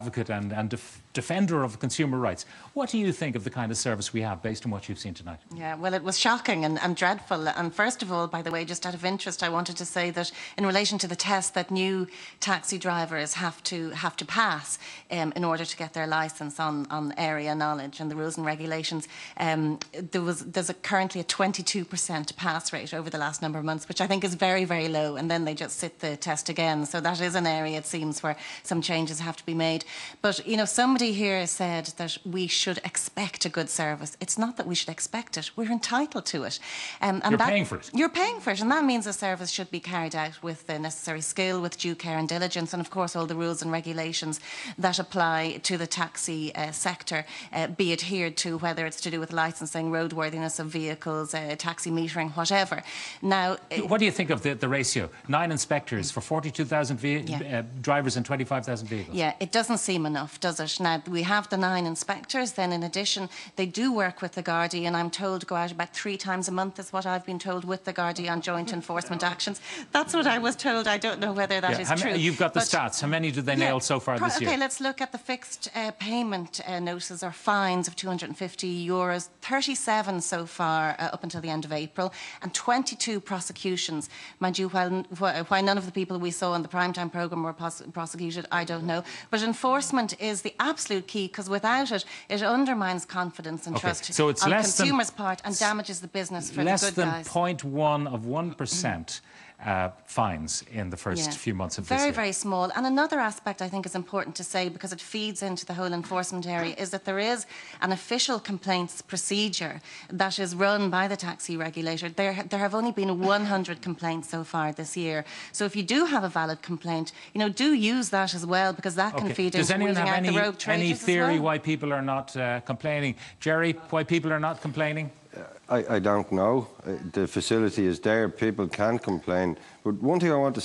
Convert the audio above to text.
advocate and, and def defender of consumer rights. What do you think of the kind of service we have based on what you've seen tonight? Yeah, well, it was shocking and, and, dreadful. And first of all, by the way, just out of interest, I wanted to say that in relation to the test that new taxi drivers have to have to pass um, in order to get their licence on, on area knowledge and the rules and regulations, um, there was there's a, currently a 22% pass rate over the last number of months, which I think is very, very low. And then they just sit the test again. So that is an area, it seems, where some changes have to be made. But, you know, somebody here said that we should expect a good service. It's not that we should expect it. We're entitled to it. Um, and you're that, paying for it. You're paying for it. And that means the service should be carried out with the necessary skill, with due care and diligence, and, of course, all the rules and regulations that apply to the taxi uh, sector uh, be adhered to, whether it's to do with licensing, roadworthiness of vehicles, uh, taxi metering, whatever. Now, what do you think of the, the ratio? Nine inspectors for 42,000 yeah. Uh, drivers and 25,000 vehicles. Yeah, it doesn't seem enough, does it? Now, we have the nine inspectors. Then, in addition, they do work with the Gardaí, and I'm told go out about three times a month, is what I've been told, with the Gardaí on joint enforcement actions. That's what I was told. I don't know whether that yeah. is true. You've got the but, stats. How many did they yeah, nail so far this year? Okay, let's look at the fixed uh, payment uh, notices or fines of 250 euros. 37 so far uh, up until the end of April, and 22 prosecutions. Mind you, while, why none of the people we saw on the Prime Time programme were prosecuted, I don't know. But enforcement is the absolute key because without it, it undermines confidence and okay. trust so it's on less consumers' part and damages the business for less the good than guys. 0.1 of 1% uh, fines in the first yeah. few months of very, this year. Very, very small. And another aspect I think is important to say because it feeds into the whole enforcement area is that there is an official complaints procedure that is run by the taxi regulator. There, there have only been 100 complaints so far this year. So if you do have a valid complaint, you know, do use that as well because that okay. can feed Does into weeding out any, the rogue any theory well? why people are not uh, complaining? Jerry, why people are not complaining? I, I don't know. Uh, the facility is there. People can complain. But one thing I want to